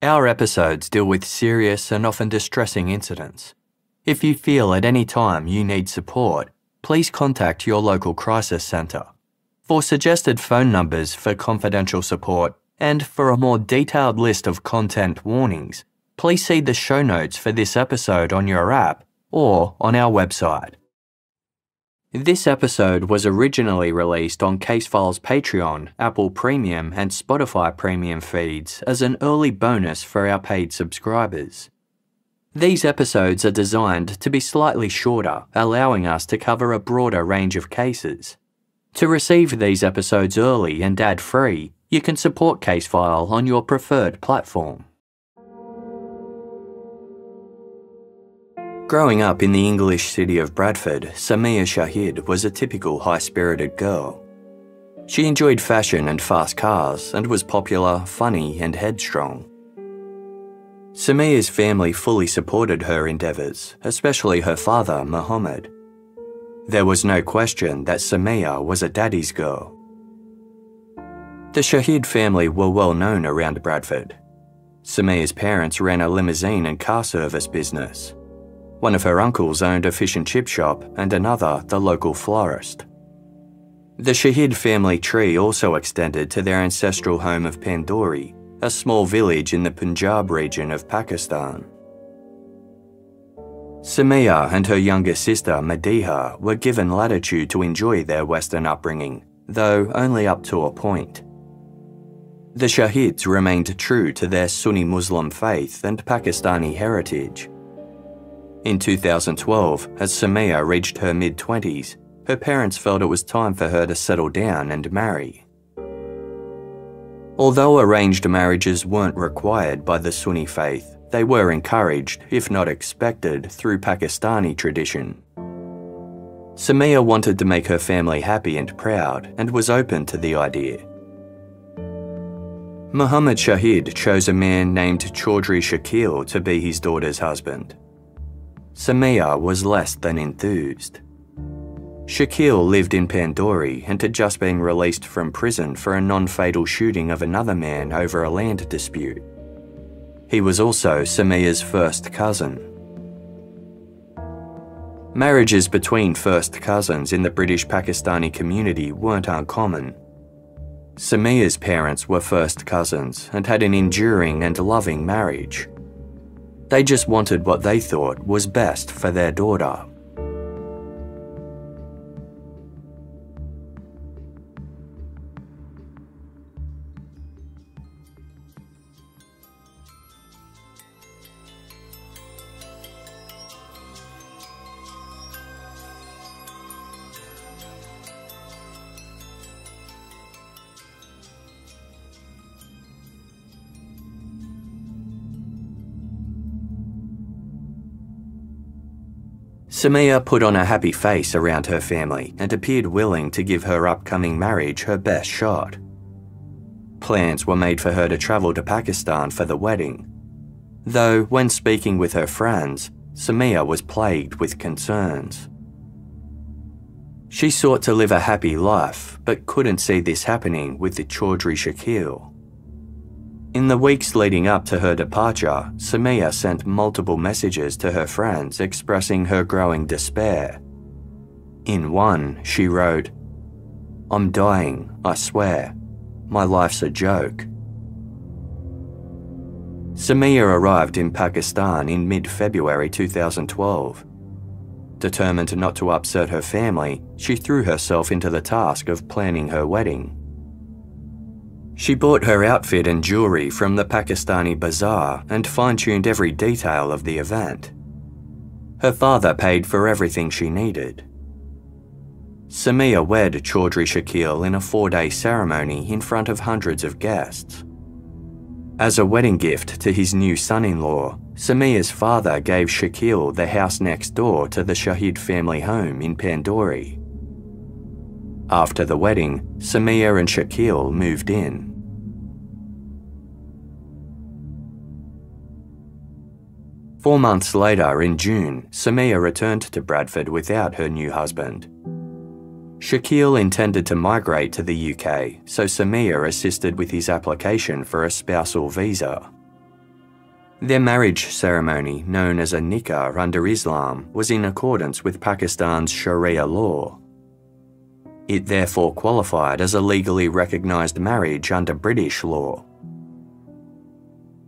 Our episodes deal with serious and often distressing incidents. If you feel at any time you need support, please contact your local crisis centre. For suggested phone numbers for confidential support and for a more detailed list of content warnings, please see the show notes for this episode on your app or on our website. This episode was originally released on Casefile's Patreon, Apple Premium, and Spotify Premium feeds as an early bonus for our paid subscribers. These episodes are designed to be slightly shorter, allowing us to cover a broader range of cases. To receive these episodes early and ad free, you can support Casefile on your preferred platform. Growing up in the English city of Bradford, Samia Shahid was a typical high spirited girl. She enjoyed fashion and fast cars and was popular, funny, and headstrong. Samia's family fully supported her endeavours, especially her father, Muhammad. There was no question that Samia was a daddy's girl. The Shahid family were well known around Bradford. Samia's parents ran a limousine and car service business. One of her uncles owned a fish and chip shop, and another the local florist. The Shahid family tree also extended to their ancestral home of Pandori, a small village in the Punjab region of Pakistan. Samia and her younger sister Madiha were given latitude to enjoy their Western upbringing, though only up to a point. The Shahids remained true to their Sunni Muslim faith and Pakistani heritage. In 2012, as Samia reached her mid 20s, her parents felt it was time for her to settle down and marry. Although arranged marriages weren't required by the Sunni faith, they were encouraged, if not expected, through Pakistani tradition. Samia wanted to make her family happy and proud and was open to the idea. Muhammad Shahid chose a man named Chaudhry Shakil to be his daughter's husband. Samia was less than enthused. Shakil lived in Pandori and had just been released from prison for a non fatal shooting of another man over a land dispute. He was also Samia's first cousin. Marriages between first cousins in the British Pakistani community weren't uncommon. Samia's parents were first cousins and had an enduring and loving marriage. They just wanted what they thought was best for their daughter. Samia put on a happy face around her family and appeared willing to give her upcoming marriage her best shot. Plans were made for her to travel to Pakistan for the wedding. Though, when speaking with her friends, Samia was plagued with concerns. She sought to live a happy life, but couldn't see this happening with the Chaudhry Shakil. In the weeks leading up to her departure, Samia sent multiple messages to her friends expressing her growing despair. In one, she wrote, I'm dying, I swear. My life's a joke. Samia arrived in Pakistan in mid February 2012. Determined not to upset her family, she threw herself into the task of planning her wedding. She bought her outfit and jewellery from the Pakistani bazaar and fine tuned every detail of the event. Her father paid for everything she needed. Samia wed Chaudhry Shakil in a four day ceremony in front of hundreds of guests. As a wedding gift to his new son in law, Samia's father gave Shakil the house next door to the Shahid family home in Pandori. After the wedding, Samia and Shakil moved in. Four months later, in June, Samia returned to Bradford without her new husband. Shakil intended to migrate to the UK, so Samia assisted with his application for a spousal visa. Their marriage ceremony, known as a nikah under Islam, was in accordance with Pakistan's Sharia law. It therefore qualified as a legally recognised marriage under British law.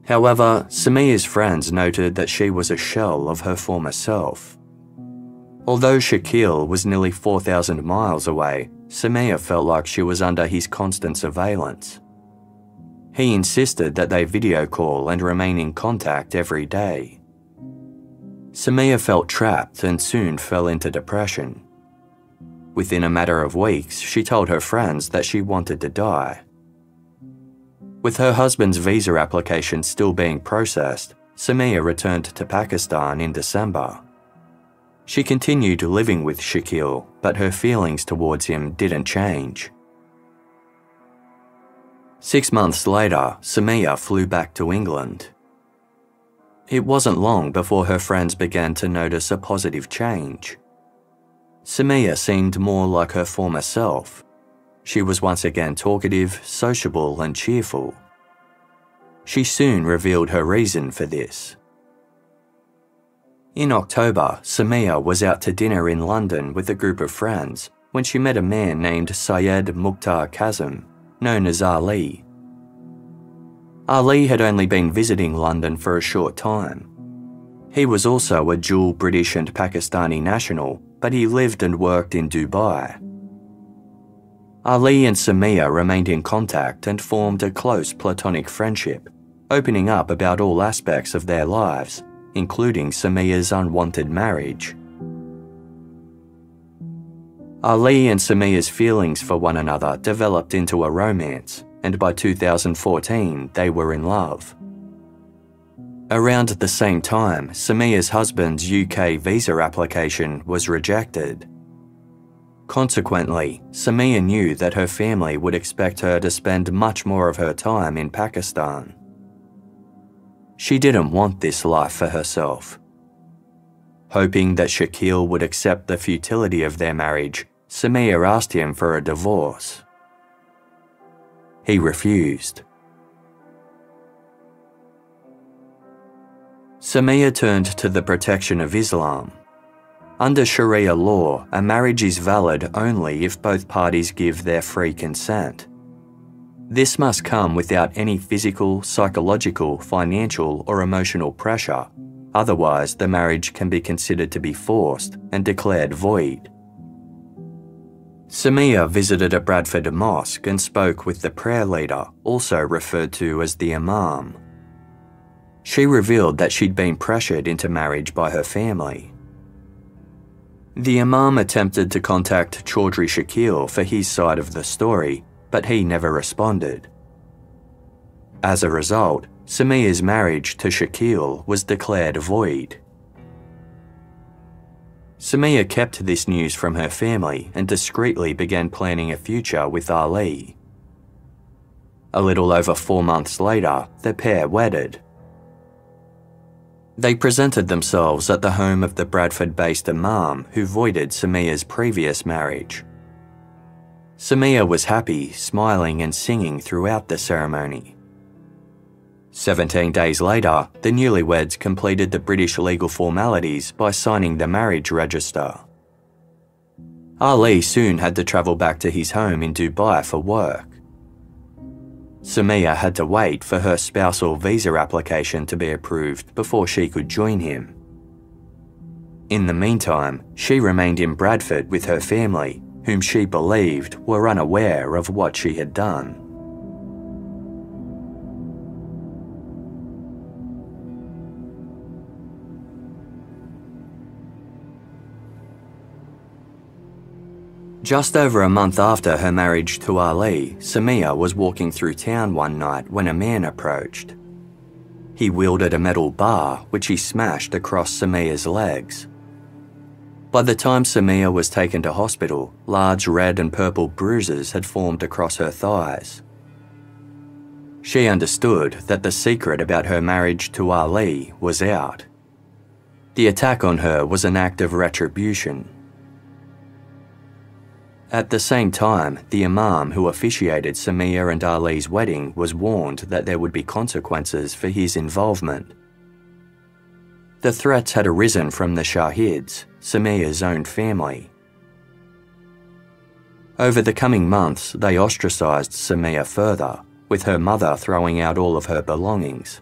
However, Samia's friends noted that she was a shell of her former self. Although Shakil was nearly 4,000 miles away, Samia felt like she was under his constant surveillance. He insisted that they video call and remain in contact every day. Samia felt trapped and soon fell into depression. Within a matter of weeks, she told her friends that she wanted to die. With her husband's visa application still being processed, Samia returned to Pakistan in December. She continued living with Shakil, but her feelings towards him didn't change. Six months later, Samia flew back to England. It wasn't long before her friends began to notice a positive change. Samia seemed more like her former self. She was once again talkative, sociable, and cheerful. She soon revealed her reason for this. In October, Samia was out to dinner in London with a group of friends when she met a man named Syed Mukhtar Kazim, known as Ali. Ali had only been visiting London for a short time. He was also a dual British and Pakistani national, but he lived and worked in Dubai. Ali and Samia remained in contact and formed a close platonic friendship, opening up about all aspects of their lives including Samia's unwanted marriage. Ali and Samia's feelings for one another developed into a romance, and by 2014 they were in love. Around the same time, Samia's husband's UK visa application was rejected. Consequently, Samia knew that her family would expect her to spend much more of her time in Pakistan. She didn't want this life for herself. Hoping that Shakil would accept the futility of their marriage, Samia asked him for a divorce. He refused. Samia turned to the protection of Islam. Under Sharia law, a marriage is valid only if both parties give their free consent. This must come without any physical, psychological, financial, or emotional pressure. Otherwise, the marriage can be considered to be forced and declared void. Samia visited a Bradford mosque and spoke with the prayer leader, also referred to as the Imam. She revealed that she'd been pressured into marriage by her family. The Imam attempted to contact Chaudhry Shakil for his side of the story, but he never responded. As a result, Samia's marriage to Shakil was declared void. Samia kept this news from her family and discreetly began planning a future with Ali. A little over four months later, the pair wedded. They presented themselves at the home of the Bradford based Imam who voided Samia's previous marriage. Samia was happy, smiling and singing throughout the ceremony. 17 days later, the newlyweds completed the British legal formalities by signing the marriage register. Ali soon had to travel back to his home in Dubai for work. Samia had to wait for her spousal visa application to be approved before she could join him. In the meantime, she remained in Bradford with her family whom she believed were unaware of what she had done. Just over a month after her marriage to Ali, Samia was walking through town one night when a man approached. He wielded a metal bar which he smashed across Samia's legs. By the time Samia was taken to hospital, large red and purple bruises had formed across her thighs. She understood that the secret about her marriage to Ali was out. The attack on her was an act of retribution. At the same time, the Imam who officiated Samia and Ali's wedding was warned that there would be consequences for his involvement. The threats had arisen from the Shahids, Samia's own family. Over the coming months, they ostracised Samia further, with her mother throwing out all of her belongings.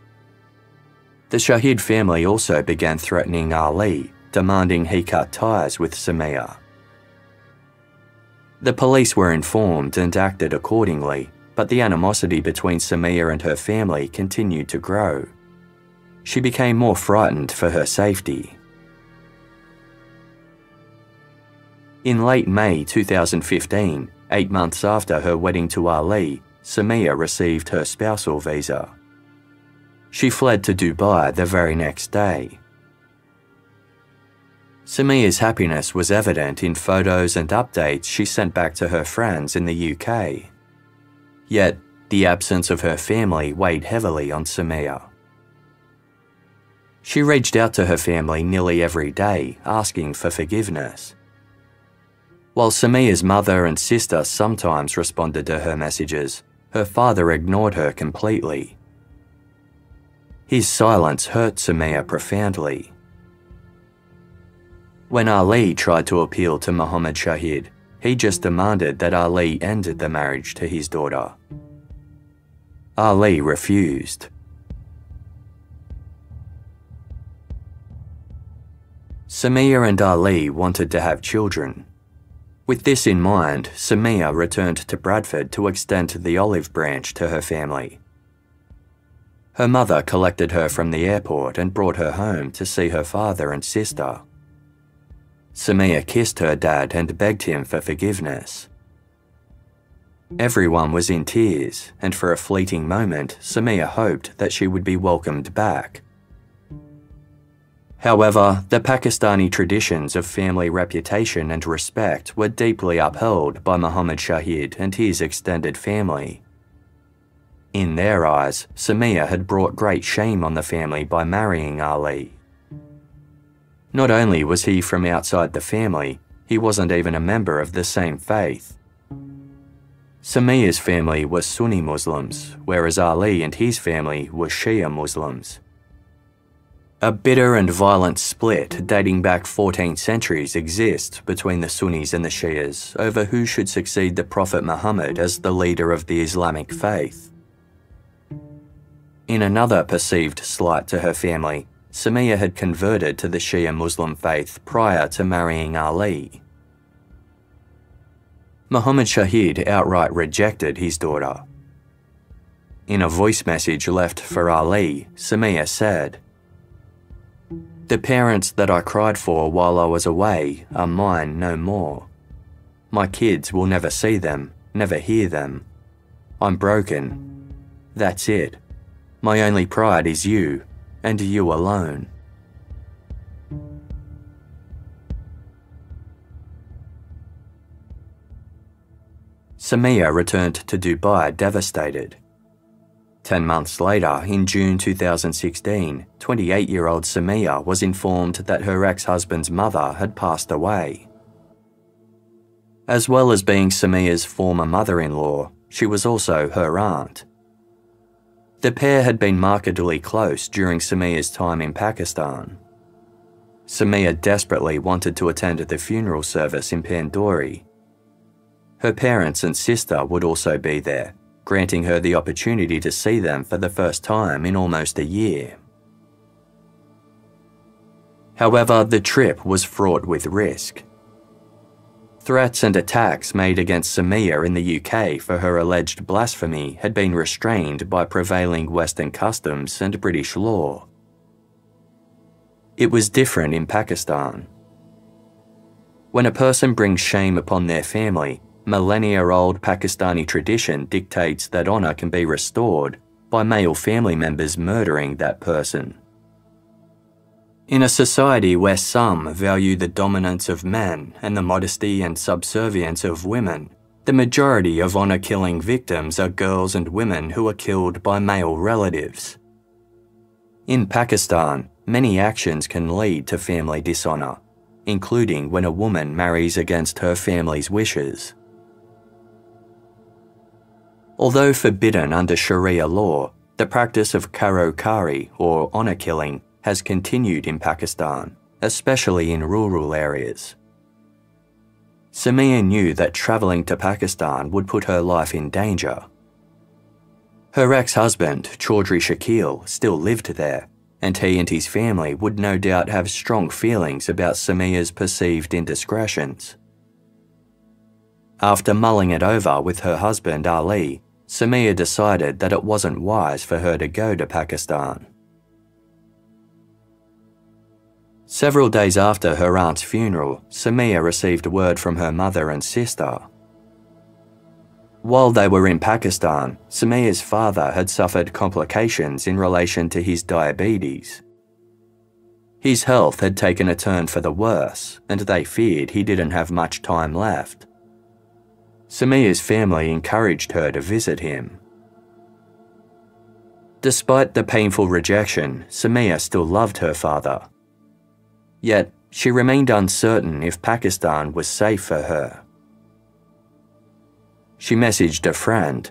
The Shahid family also began threatening Ali, demanding he cut ties with Samia. The police were informed and acted accordingly, but the animosity between Samia and her family continued to grow. She became more frightened for her safety. In late May 2015, eight months after her wedding to Ali, Samia received her spousal visa. She fled to Dubai the very next day. Samia's happiness was evident in photos and updates she sent back to her friends in the UK. Yet, the absence of her family weighed heavily on Samia. She reached out to her family nearly every day, asking for forgiveness. While Samia's mother and sister sometimes responded to her messages, her father ignored her completely. His silence hurt Samia profoundly. When Ali tried to appeal to Muhammad Shahid, he just demanded that Ali ended the marriage to his daughter. Ali refused. Samia and Ali wanted to have children. With this in mind, Samia returned to Bradford to extend the olive branch to her family. Her mother collected her from the airport and brought her home to see her father and sister. Samia kissed her dad and begged him for forgiveness. Everyone was in tears, and for a fleeting moment, Samia hoped that she would be welcomed back. However, the Pakistani traditions of family reputation and respect were deeply upheld by Muhammad Shahid and his extended family. In their eyes, Samia had brought great shame on the family by marrying Ali. Not only was he from outside the family, he wasn't even a member of the same faith. Samia's family was Sunni Muslims, whereas Ali and his family were Shia Muslims. A bitter and violent split dating back 14 centuries exists between the Sunnis and the Shias over who should succeed the Prophet Muhammad as the leader of the Islamic faith. In another perceived slight to her family, Samia had converted to the Shia Muslim faith prior to marrying Ali. Muhammad Shahid outright rejected his daughter. In a voice message left for Ali, Samia said, The parents that I cried for while I was away are mine no more. My kids will never see them, never hear them. I'm broken. That's it. My only pride is you and you alone. Samia returned to Dubai devastated. Ten months later, in June 2016, 28 year old Samia was informed that her ex husband's mother had passed away. As well as being Samia's former mother in law, she was also her aunt. The pair had been markedly close during Samia's time in Pakistan. Samia desperately wanted to attend the funeral service in Pandori. Her parents and sister would also be there, granting her the opportunity to see them for the first time in almost a year. However, the trip was fraught with risk. Threats and attacks made against Samia in the UK for her alleged blasphemy had been restrained by prevailing Western customs and British law. It was different in Pakistan. When a person brings shame upon their family, millennia old Pakistani tradition dictates that honour can be restored by male family members murdering that person. In a society where some value the dominance of men and the modesty and subservience of women, the majority of honour killing victims are girls and women who are killed by male relatives. In Pakistan, many actions can lead to family dishonour, including when a woman marries against her family's wishes. Although forbidden under Sharia law, the practice of karokari, or honour killing has continued in Pakistan, especially in rural areas. Samia knew that travelling to Pakistan would put her life in danger. Her ex husband, Chaudhry Shakil, still lived there, and he and his family would no doubt have strong feelings about Samia's perceived indiscretions. After mulling it over with her husband Ali, Samia decided that it wasn't wise for her to go to Pakistan. Several days after her aunt's funeral, Samia received word from her mother and sister. While they were in Pakistan, Samia's father had suffered complications in relation to his diabetes. His health had taken a turn for the worse, and they feared he didn't have much time left. Samia's family encouraged her to visit him. Despite the painful rejection, Samia still loved her father Yet, she remained uncertain if Pakistan was safe for her. She messaged a friend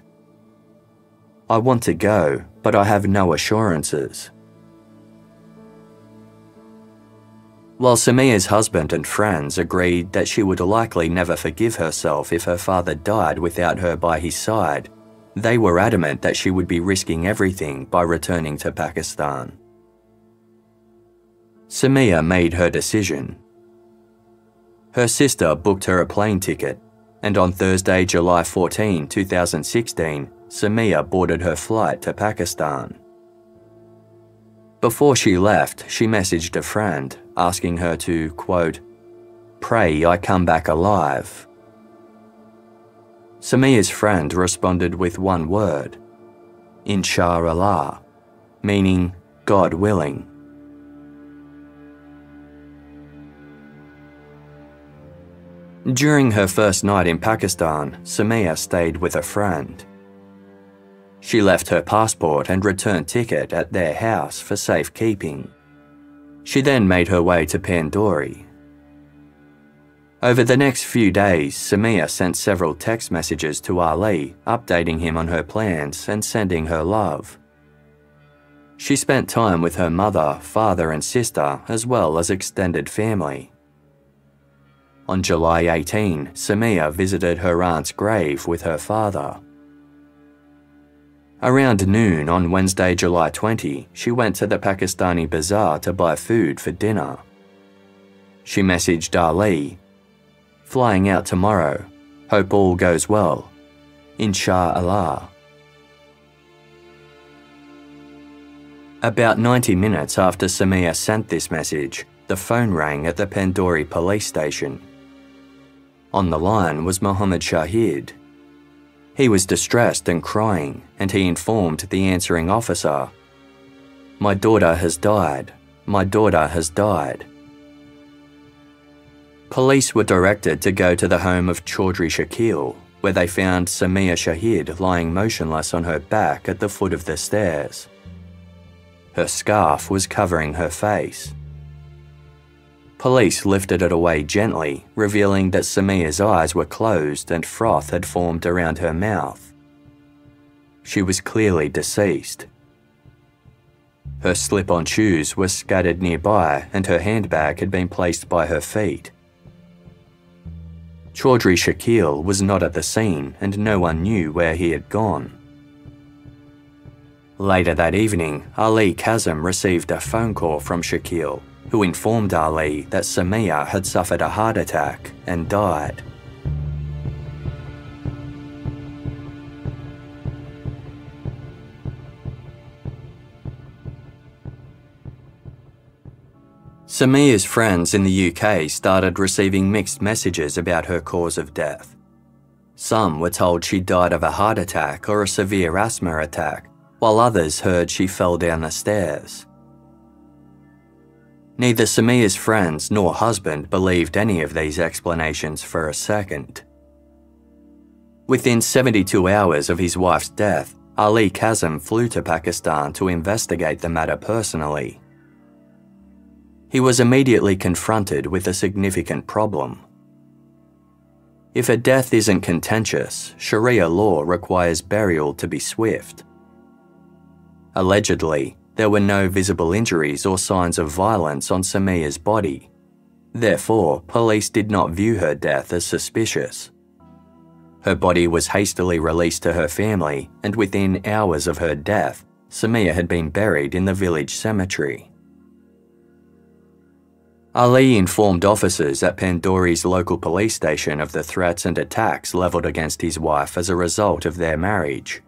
I want to go, but I have no assurances. While Samia's husband and friends agreed that she would likely never forgive herself if her father died without her by his side, they were adamant that she would be risking everything by returning to Pakistan. Samia made her decision. Her sister booked her a plane ticket, and on Thursday, July 14, 2016, Samia boarded her flight to Pakistan. Before she left, she messaged a friend asking her to, quote, pray I come back alive. Samia's friend responded with one word, Inshallah, meaning God willing. During her first night in Pakistan, Samia stayed with a friend. She left her passport and return ticket at their house for safekeeping. She then made her way to Pandori. Over the next few days, Samia sent several text messages to Ali, updating him on her plans and sending her love. She spent time with her mother, father, and sister, as well as extended family. On July 18, Samia visited her aunt's grave with her father. Around noon on Wednesday, July 20, she went to the Pakistani bazaar to buy food for dinner. She messaged Ali, Flying out tomorrow. Hope all goes well. Insha'Allah. About 90 minutes after Samia sent this message, the phone rang at the Pandori police station. On the line was Mohammed Shahid. He was distressed and crying, and he informed the answering officer My daughter has died. My daughter has died. Police were directed to go to the home of Chaudhry Shakil, where they found Samia Shahid lying motionless on her back at the foot of the stairs. Her scarf was covering her face. Police lifted it away gently, revealing that Samia's eyes were closed and froth had formed around her mouth. She was clearly deceased. Her slip on shoes were scattered nearby and her handbag had been placed by her feet. Chaudhry Shakil was not at the scene and no one knew where he had gone. Later that evening, Ali Kazim received a phone call from Shakil who informed Ali that Samia had suffered a heart attack and died. Samia's friends in the UK started receiving mixed messages about her cause of death. Some were told she died of a heart attack or a severe asthma attack, while others heard she fell down the stairs. Neither Samia's friends nor husband believed any of these explanations for a second. Within 72 hours of his wife's death, Ali Kazim flew to Pakistan to investigate the matter personally. he was immediately confronted with a significant problem. If a death isn't contentious, Sharia law requires burial to be swift. Allegedly, there were no visible injuries or signs of violence on Samia's body. Therefore, police did not view her death as suspicious. Her body was hastily released to her family, and within hours of her death, Samia had been buried in the village cemetery. Ali informed officers at Pandori's local police station of the threats and attacks levelled against his wife as a result of their marriage.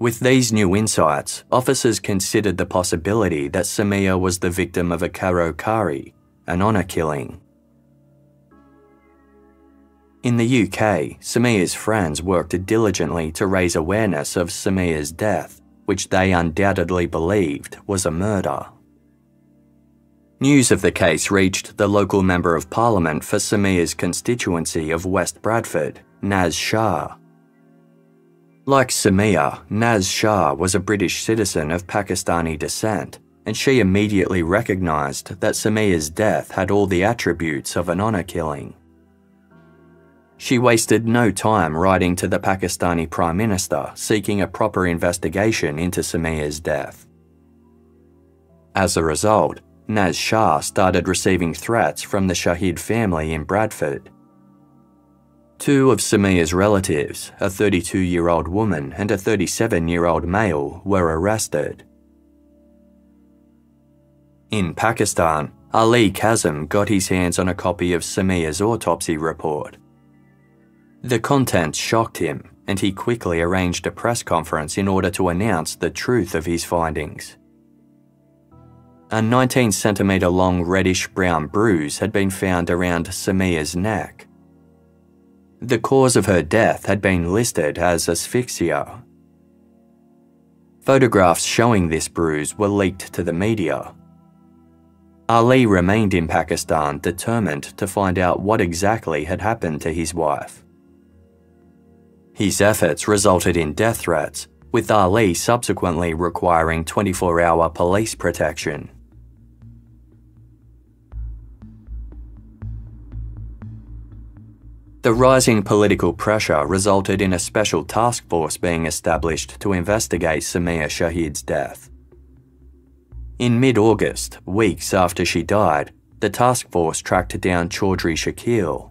With these new insights, officers considered the possibility that Samia was the victim of a Karokari, an honour killing. In the UK, Samia's friends worked diligently to raise awareness of Samia's death, which they undoubtedly believed was a murder. News of the case reached the local Member of Parliament for Samia's constituency of West Bradford, Naz Shah. Like Samia, Naz Shah was a British citizen of Pakistani descent, and she immediately recognised that Samia's death had all the attributes of an honour killing. She wasted no time writing to the Pakistani Prime Minister seeking a proper investigation into Samia's death. As a result, Naz Shah started receiving threats from the Shahid family in Bradford. Two of Samia's relatives, a 32 year old woman and a 37 year old male, were arrested. In Pakistan, Ali Kazim got his hands on a copy of Samia's autopsy report. The contents shocked him, and he quickly arranged a press conference in order to announce the truth of his findings. A 19 centimetre long reddish brown bruise had been found around Samia's neck. The cause of her death had been listed as asphyxia. Photographs showing this bruise were leaked to the media. Ali remained in Pakistan determined to find out what exactly had happened to his wife. His efforts resulted in death threats, with Ali subsequently requiring 24 hour police protection. The rising political pressure resulted in a special task force being established to investigate Samia Shahid's death. In mid August, weeks after she died, the task force tracked down Chaudhry Shakil.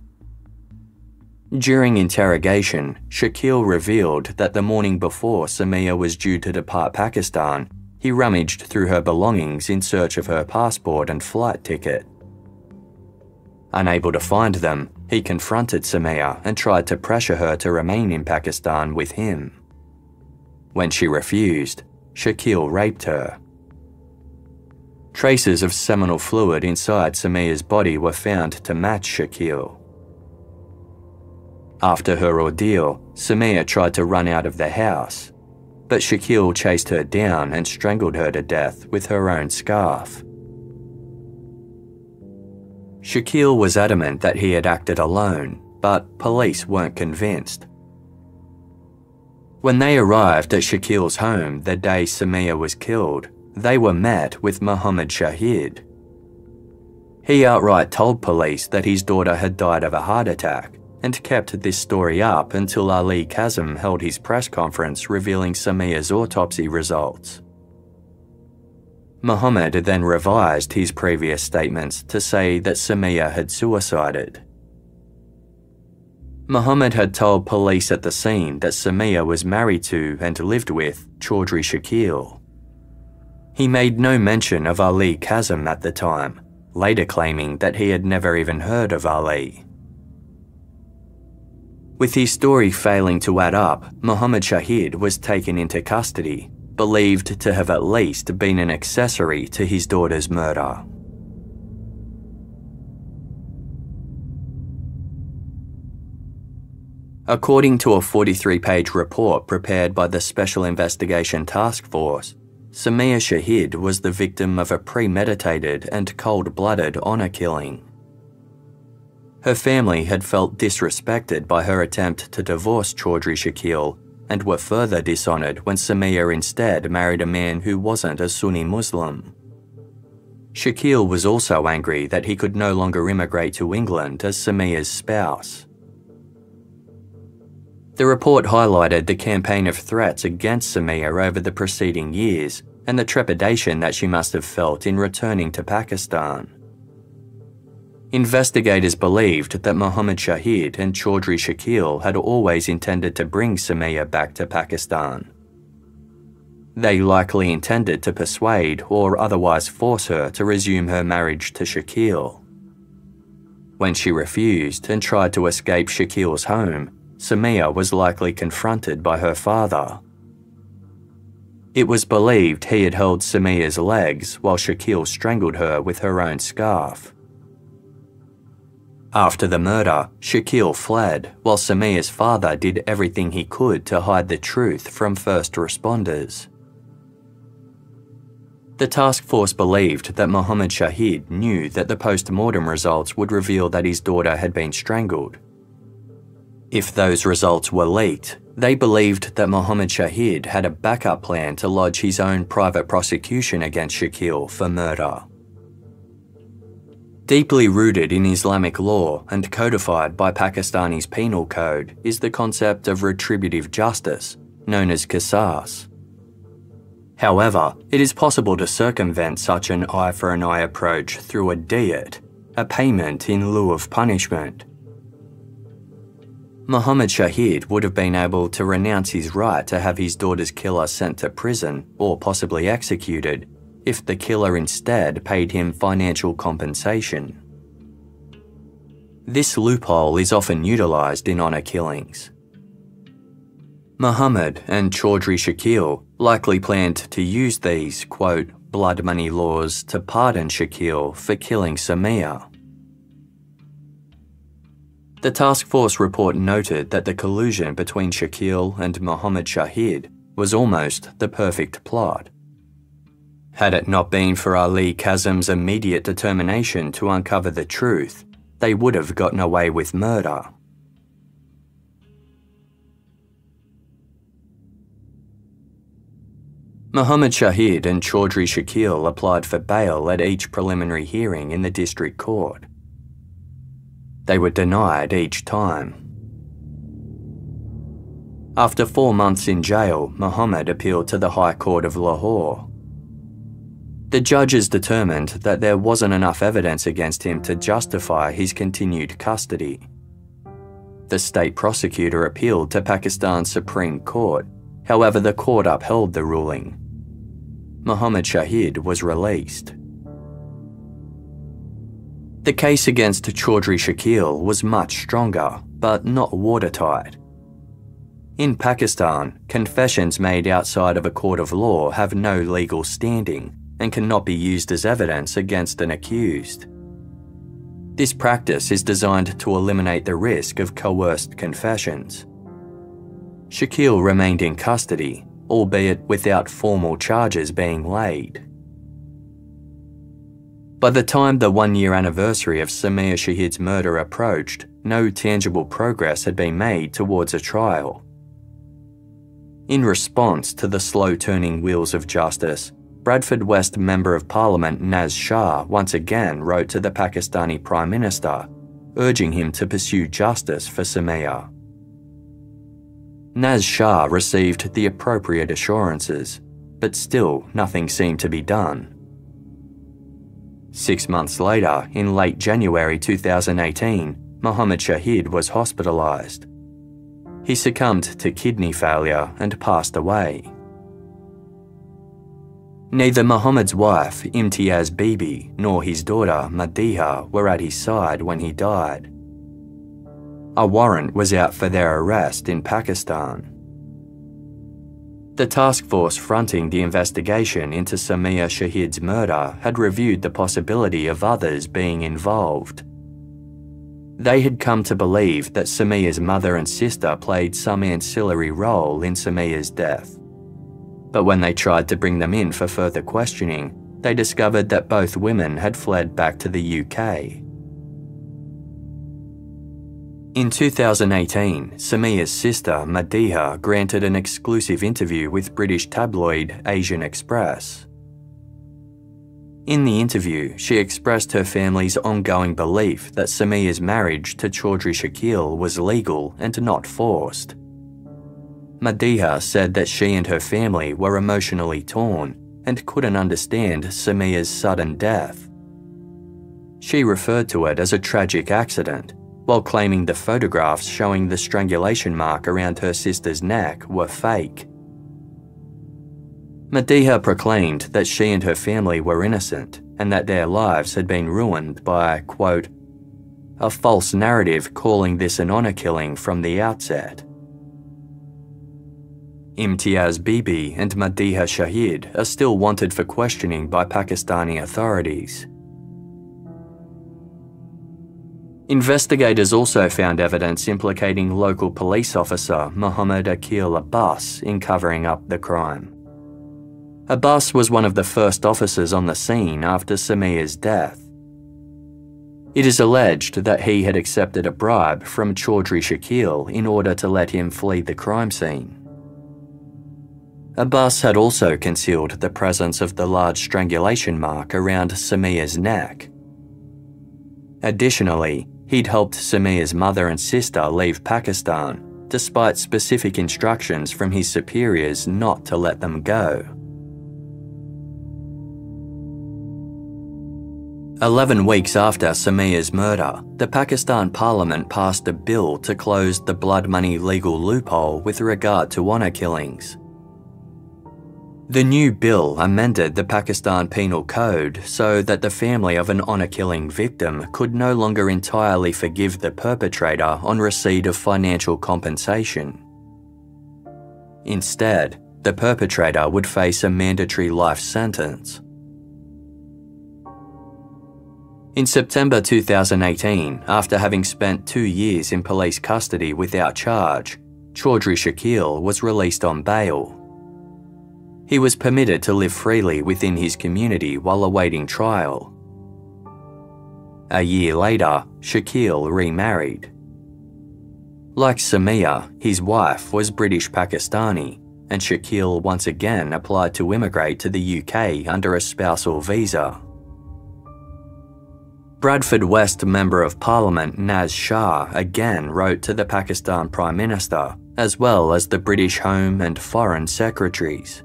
During interrogation, Shakil revealed that the morning before Samia was due to depart Pakistan, he rummaged through her belongings in search of her passport and flight ticket. Unable to find them, he confronted Samia and tried to pressure her to remain in Pakistan with him. When she refused, Shakil raped her. Traces of seminal fluid inside Samia's body were found to match Shakil. After her ordeal, Samia tried to run out of the house, but Shakil chased her down and strangled her to death with her own scarf. Shakil was adamant that he had acted alone, but police weren't convinced. When they arrived at Shakil's home the day Samia was killed, they were met with Muhammad Shahid. He outright told police that his daughter had died of a heart attack and kept this story up until Ali Kazim held his press conference revealing Samia's autopsy results. Muhammad then revised his previous statements to say that Samia had suicided. Muhammad had told police at the scene that Samia was married to and lived with Chaudhry Shakil. He made no mention of Ali Kazim at the time, later claiming that he had never even heard of Ali. With his story failing to add up, Muhammad Shahid was taken into custody believed to have at least been an accessory to his daughter's murder. According to a 43 page report prepared by the Special Investigation Task Force, Samia Shahid was the victim of a premeditated and cold blooded honour killing. Her family had felt disrespected by her attempt to divorce Chaudhry Shakil and were further dishonoured when Samia instead married a man who wasn't a Sunni Muslim. Shakil was also angry that he could no longer immigrate to England as Samia's spouse. The report highlighted the campaign of threats against Samia over the preceding years and the trepidation that she must have felt in returning to Pakistan. Investigators believed that Mohammed Shahid and Chaudhry Shakil had always intended to bring Samia back to Pakistan. They likely intended to persuade or otherwise force her to resume her marriage to Shakil. When she refused and tried to escape Shakil's home, Samia was likely confronted by her father. It was believed he had held Samia's legs while Shakil strangled her with her own scarf. After the murder, Shakil fled, while Samia's father did everything he could to hide the truth from first responders. The task force believed that Mohammed Shahid knew that the post mortem results would reveal that his daughter had been strangled. If those results were leaked, they believed that Mohammed Shahid had a backup plan to lodge his own private prosecution against Shakil for murder. Deeply rooted in Islamic law and codified by Pakistani's penal code is the concept of retributive justice, known as qisas. However, it is possible to circumvent such an eye for an eye approach through a diyat, a payment in lieu of punishment. Muhammad Shahid would have been able to renounce his right to have his daughter's killer sent to prison or possibly executed if the killer instead paid him financial compensation. This loophole is often utilised in honour killings. Muhammad and Chaudhry Shakil likely planned to use these, quote, blood money laws to pardon Shakil for killing Samia. The task force report noted that the collusion between Shakil and Muhammad Shahid was almost the perfect plot. Had it not been for Ali Kazim's immediate determination to uncover the truth, they would have gotten away with murder. Mohammed Shahid and Chaudhry Shakil applied for bail at each preliminary hearing in the district court. They were denied each time. After four months in jail, Mohammed appealed to the High Court of Lahore. The judges determined that there wasn't enough evidence against him to justify his continued custody. The state prosecutor appealed to Pakistan's Supreme Court, however, the court upheld the ruling. Mohammed Shahid was released. The case against Chaudhry Shakil was much stronger, but not watertight. In Pakistan, confessions made outside of a court of law have no legal standing and cannot be used as evidence against an accused. This practice is designed to eliminate the risk of coerced confessions. Shakil remained in custody, albeit without formal charges being laid. By the time the one year anniversary of Samia Shahid's murder approached, no tangible progress had been made towards a trial. In response to the slow turning wheels of justice, Bradford West Member of Parliament Naz Shah once again wrote to the Pakistani Prime Minister, urging him to pursue justice for Samia. Naz Shah received the appropriate assurances, but still nothing seemed to be done. Six months later, in late January 2018, Mohammed Shahid was hospitalised. He succumbed to kidney failure and passed away. Neither Muhammad's wife, Imtiaz Bibi, nor his daughter, Madiha, were at his side when he died. A warrant was out for their arrest in Pakistan. The task force fronting the investigation into Samia Shahid's murder had reviewed the possibility of others being involved. They had come to believe that Samia's mother and sister played some ancillary role in Samia's death. But when they tried to bring them in for further questioning, they discovered that both women had fled back to the UK. In 2018, Samia's sister, Madiha, granted an exclusive interview with British tabloid Asian Express. In the interview, she expressed her family's ongoing belief that Samia's marriage to Chaudhry Shakil was legal and not forced. Madiha said that she and her family were emotionally torn and couldn't understand Samia's sudden death. She referred to it as a tragic accident, while claiming the photographs showing the strangulation mark around her sister's neck were fake. Madiha proclaimed that she and her family were innocent and that their lives had been ruined by, quote, a false narrative calling this an honour killing from the outset. Imtiaz Bibi and Madiha Shahid are still wanted for questioning by Pakistani authorities. Investigators also found evidence implicating local police officer Mohammed Akil Abbas in covering up the crime. Abbas was one of the first officers on the scene after Samia's death. It is alleged that he had accepted a bribe from Choudhry Shakeel in order to let him flee the crime scene. Abbas had also concealed the presence of the large strangulation mark around Samia's neck. Additionally, he'd helped Samia's mother and sister leave Pakistan, despite specific instructions from his superiors not to let them go. 11 weeks after Samia's murder, the Pakistan Parliament passed a bill to close the blood money legal loophole with regard to honour killings. The new bill amended the Pakistan Penal Code so that the family of an honour killing victim could no longer entirely forgive the perpetrator on receipt of financial compensation. Instead, the perpetrator would face a mandatory life sentence. In September 2018, after having spent two years in police custody without charge, Choudhry Shakeel was released on bail. He was permitted to live freely within his community while awaiting trial. A year later, Shakeel remarried. Like Samia, his wife was British Pakistani, and Shakeel once again applied to immigrate to the UK under a spousal visa. Bradford West Member of Parliament Naz Shah again wrote to the Pakistan Prime Minister, as well as the British Home and Foreign Secretaries.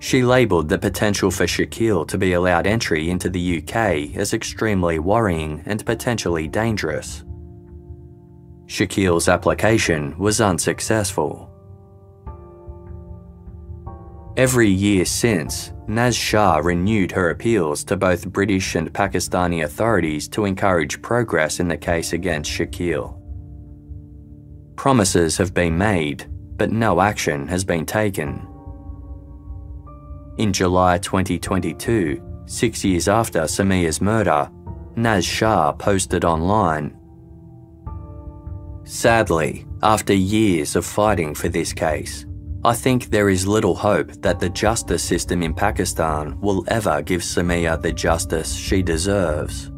She labelled the potential for Shakeel to be allowed entry into the UK as extremely worrying and potentially dangerous. Shakeel's application was unsuccessful. Every year since, Naz Shah renewed her appeals to both British and Pakistani authorities to encourage progress in the case against Shakeel. Promises have been made, but no action has been taken. In July 2022, six years after Samia's murder, Naz Shah posted online Sadly, after years of fighting for this case, I think there is little hope that the justice system in Pakistan will ever give Samia the justice she deserves.